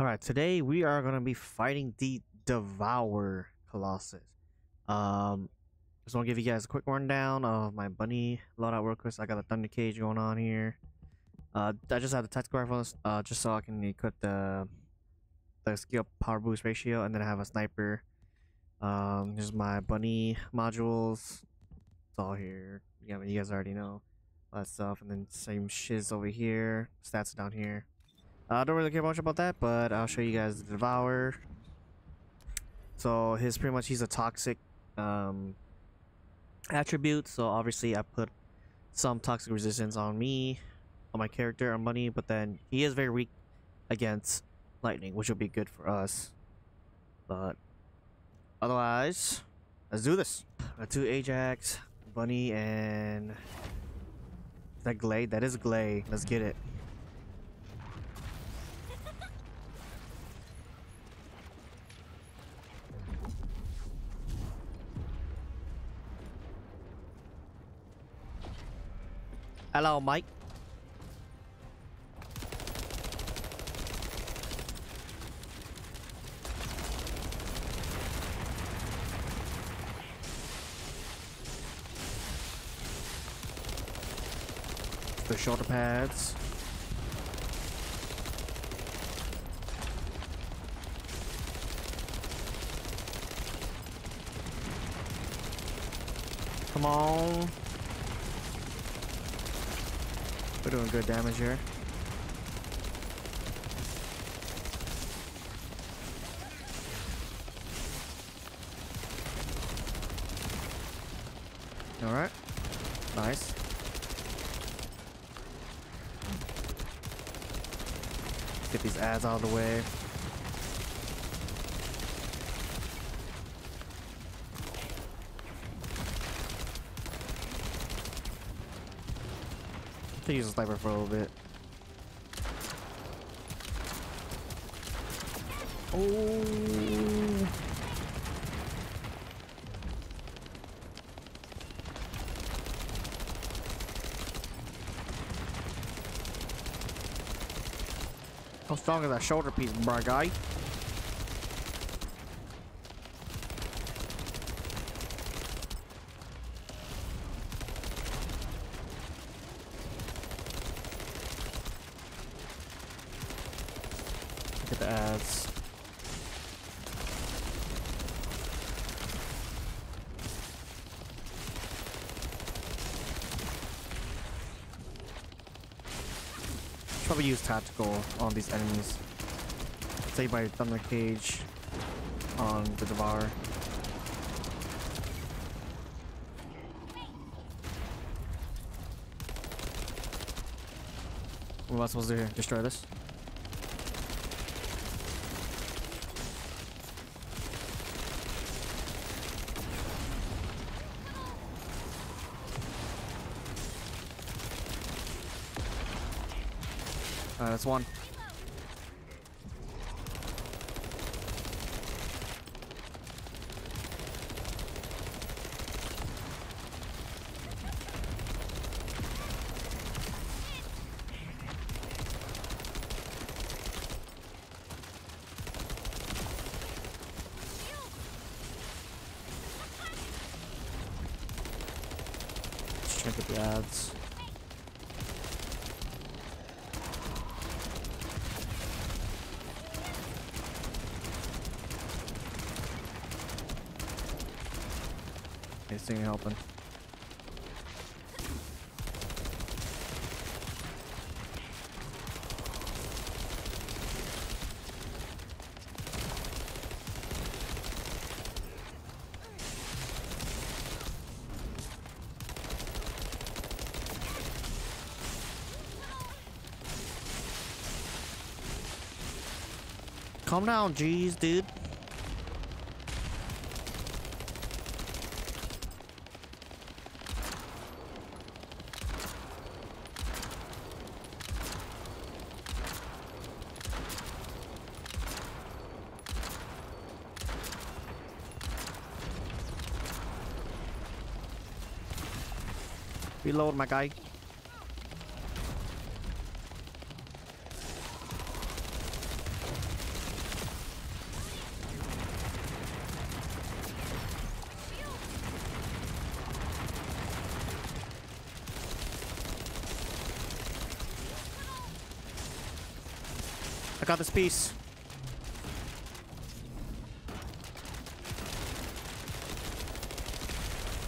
Alright, today we are going to be fighting the Devour Colossus. Um, just want to give you guys a quick rundown of my bunny loadout real quick. So I got a Thunder Cage going on here. Uh, I just have the tactical rifles uh, just so I can equip the the skill power boost ratio, and then I have a sniper. Um, here's my bunny modules. It's all here. Yeah, you guys already know that stuff, and then same shiz over here. Stats down here. Uh, I don't really care much about that, but I'll show you guys the Devour. So his pretty much he's a toxic um, attribute. So obviously I put some toxic resistance on me, on my character, on Bunny, but then he is very weak against lightning, which will be good for us. But otherwise, let's do this. Got two Ajax, Bunny, and that Glade? That is Glade. Let's get it. Hello, Mike. The shoulder pads. Come on. We're doing good damage here. Alright. Nice. Get these ads out of the way. Could use a sniper for a little bit. Oh. How strong is that shoulder piece, bro, guy? Get the ads. Probably use tactical on these enemies. Save by Thunder Cage on the Devour. What am I supposed to do here? Destroy this? That's one. Check out the ads. This thing helping. Calm down, jeez, dude. Reload, my guy. I got this piece.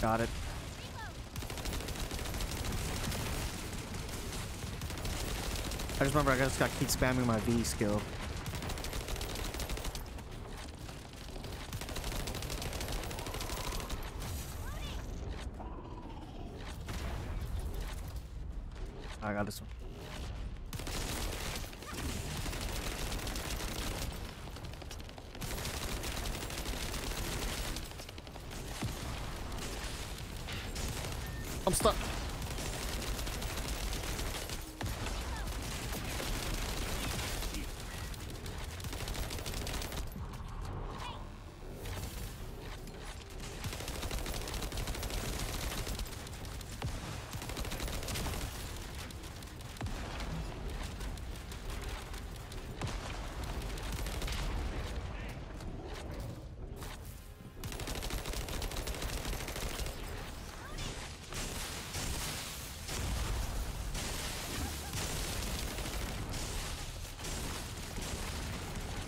Got it. I just remember I just gotta keep spamming my V skill. I got this one. I'm stuck.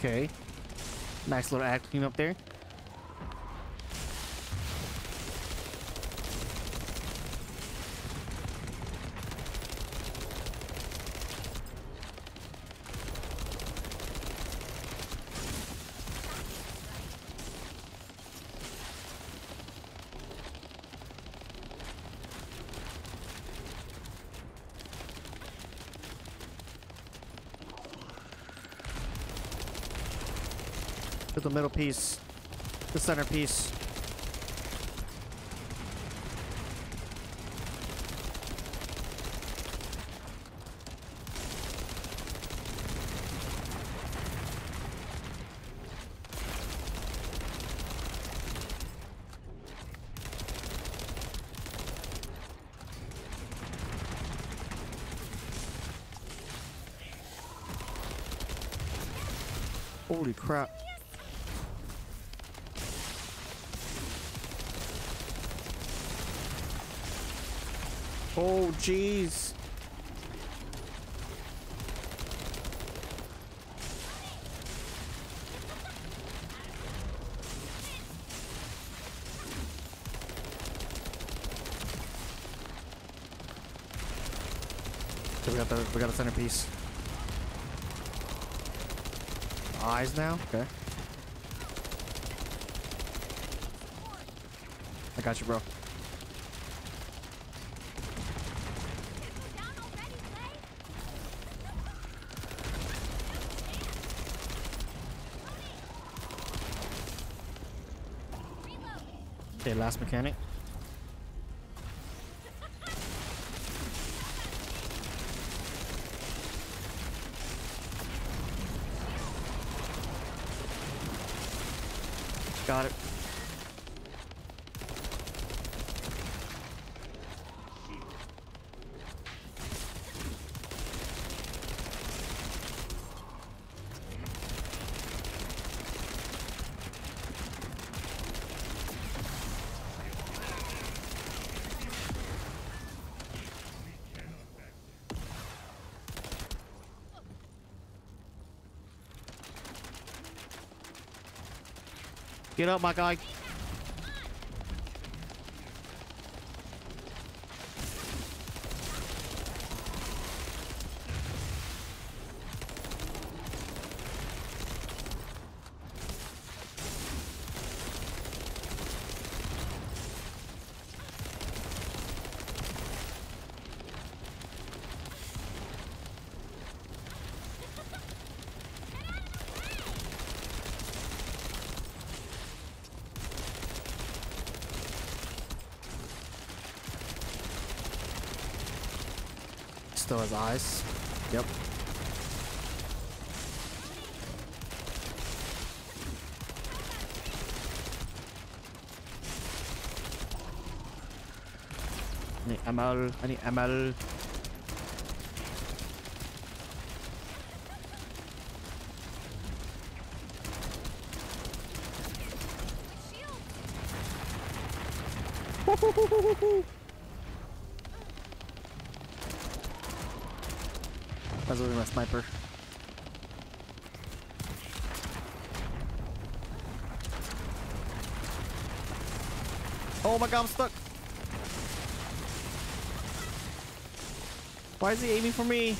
Okay. Nice little act clean up there. The middle piece. The center piece. Holy crap. Oh, jeez. So we got the we got a centerpiece. Eyes now? Okay. I got you, bro. Okay, last mechanic. Got it. Get up, my guy. Still has eyes. Yep. I need ML. I need. was my sniper. Oh my god, I'm stuck! Why is he aiming for me?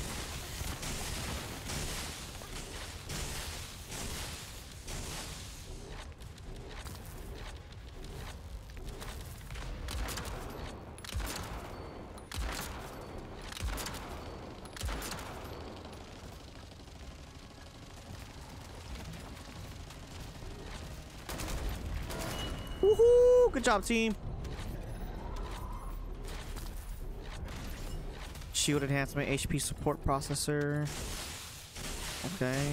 Woohoo! Good job, team. Shield enhancement, HP support processor. Okay.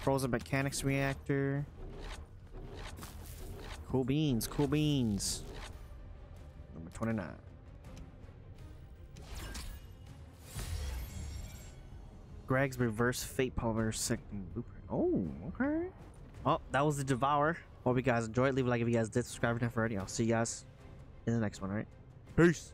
Frozen mechanics reactor. Cool beans, cool beans. Number 29. Greg's reverse fate polymer second blueprint. Oh, okay. Oh, that was the Devour. Hope you guys enjoyed. Leave a like if you guys did. Subscribe if not already. I'll see you guys in the next one, alright? Peace.